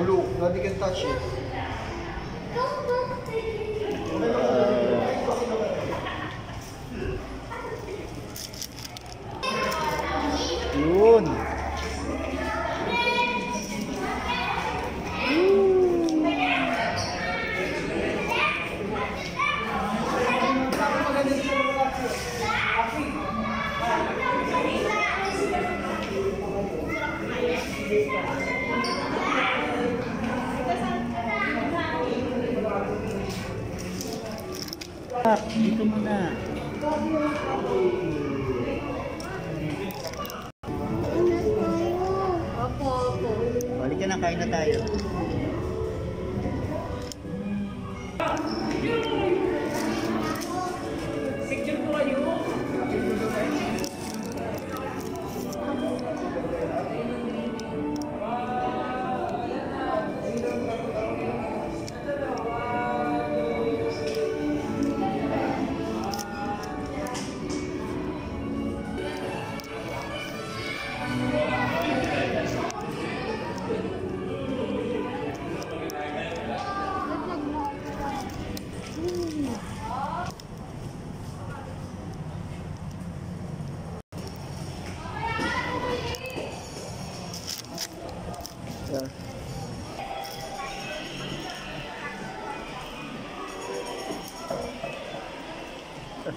Oh, look, nobody can touch it. Yun. Ah, Dito muna. Balik ka na, kain na tayo.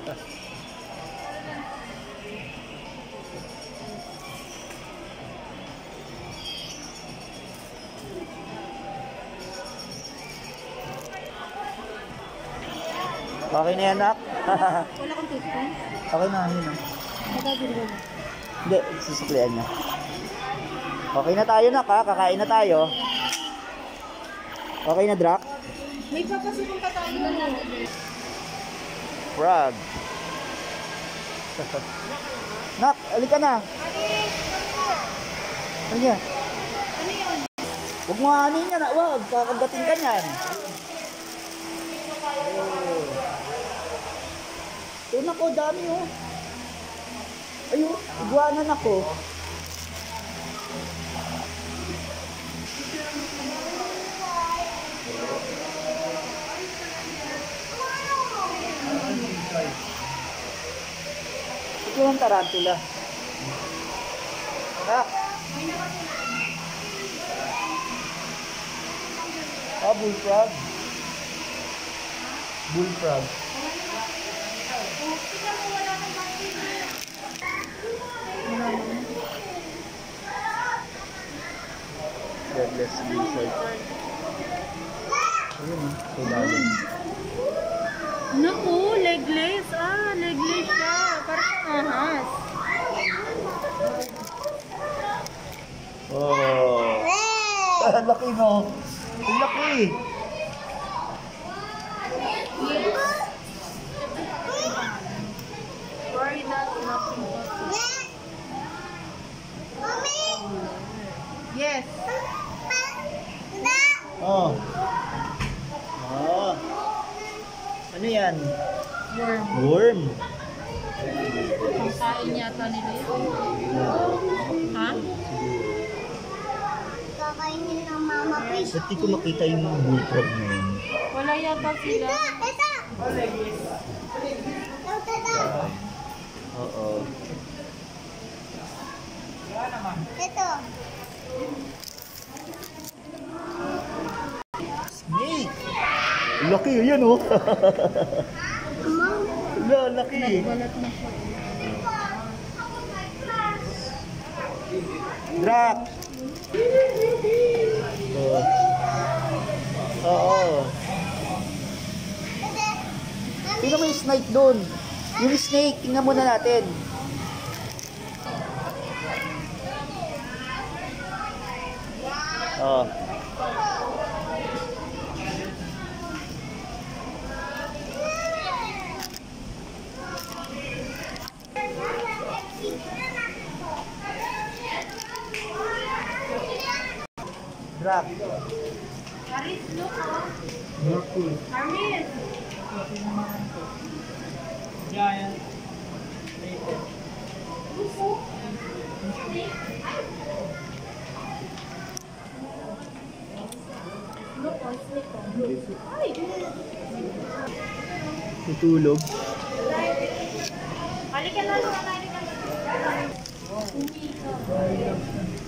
Okay na yan, nak? Wala kang toothpaste? okay na, yun. ah. Magagawin mo. Hindi, susuklian niya. Okay na tayo, nak, ha? Kakain na tayo. Okay na, Drak? May papasukan pa tayo. Frog. nak, alika na. Ano yan? Ano yun? Huwag mo hanin yan. Huwag, kakagatin ka niyan. Oh. Ito na ko, dami oh. Ayun, iguanan ako. Ito yung tarantula. Ah. Ah, bullfrog. Bullfrog. Deadless lizard. Ayun ah, sa ilalim. Naku, Oh. Ang laki mo. Ang laki. Worry not, nothing Yes. Oh. Oh. Ano yan? Worm. Worm. Ang kain yata nila yun. Ha? Kakainin ng mama fish. Ba't di ko makita yung bullfrog na yun? Wala yata sila. Ito! Ito! Ito! Oo. Ito! Snake! Laki yan oh. Wala, laki. Balat na siya. Drak! Oh. Oo. Tingnan mo yung snake doon. Yung snake, tingnan muna natin. Oh. Drop. Paris, look oh. Liverpool. Paris. Giant. Tutulog. Halika na, halika na, halika na. Uwi ka.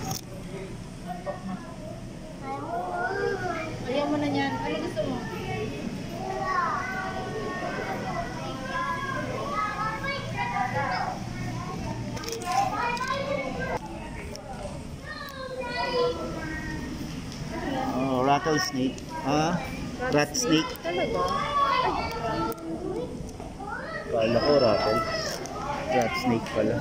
Oh, rattlesnake. Ah, rat snake. Talaga? Kala ko rattle. Rat snake pala.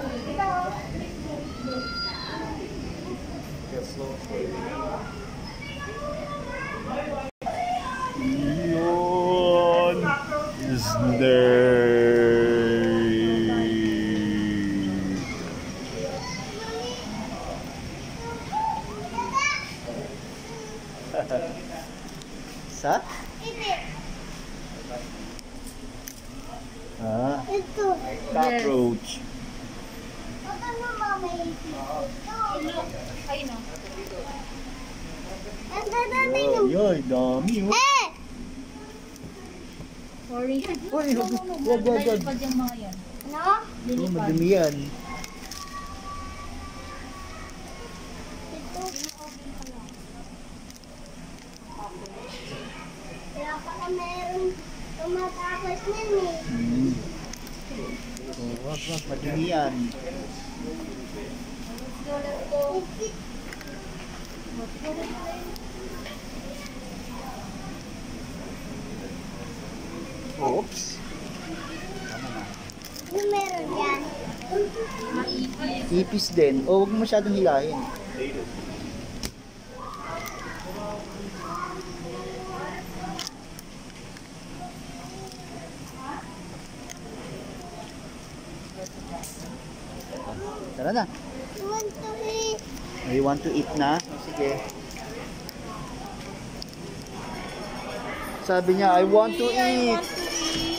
Yun. Snake. Sa? Hindi. Ah, Ito. cockroach. Ito na mama ito. Ay, no. Ang Yoy, yung... yoy, dami oh. Eh! Sorry. Uy, wag, wag, wag, wag. Pa dyan mga yan. No? Oh, madumi yan. Tumatakot niyan eh. Hmm. Oh, wag, wag, madumi yan. Oops. Ano meron yan? Ipis din. O, wag mo masyadong hilahin. Tara na. Want to eat. You want to eat na? Sige. Sabi niya, I want to eat.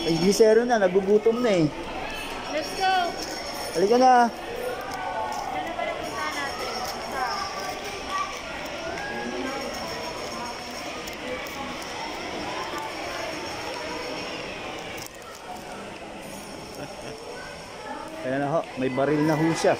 Ay, gisero na, nagugutom na eh. Let's go. Halika na. Kaya na ho, may baril na ho siya.